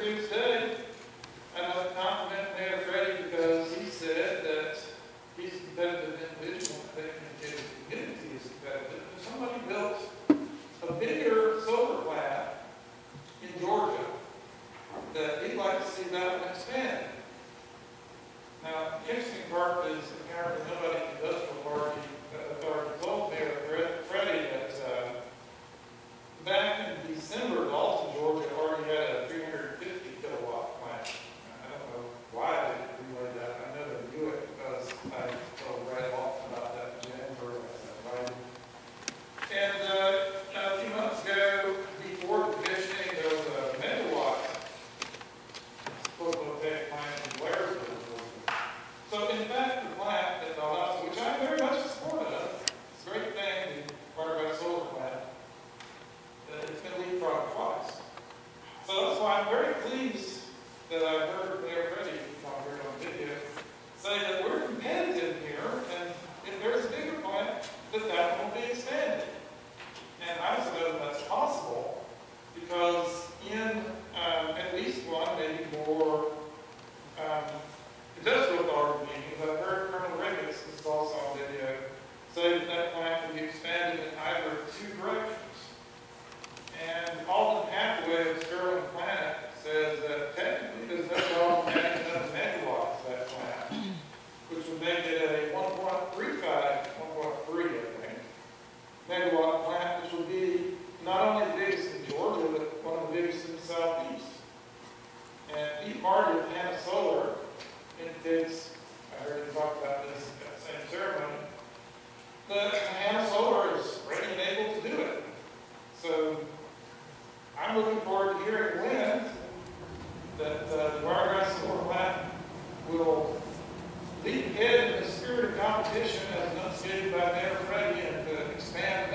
Christmas. So in fact, the plant which I'm very much supportive of, it's a great thing, the our solar plant, that it's going to be leapfrogged twice. So that's why I'm very pleased that I heard Mayor Freddy, who here on video, say that we're competitive here, and if there's a bigger plant, that that will be expanded. And I suppose that's possible, because in um, at least one, maybe more be part Solar in this, I heard him talk about this at the same ceremony, that Nano Solar is ready and able to do it. So I'm looking forward to hearing when that uh, the Wiregrass Solar Plant will leap ahead in the spirit of competition as enunciated by Mayor Freddy and uh, expand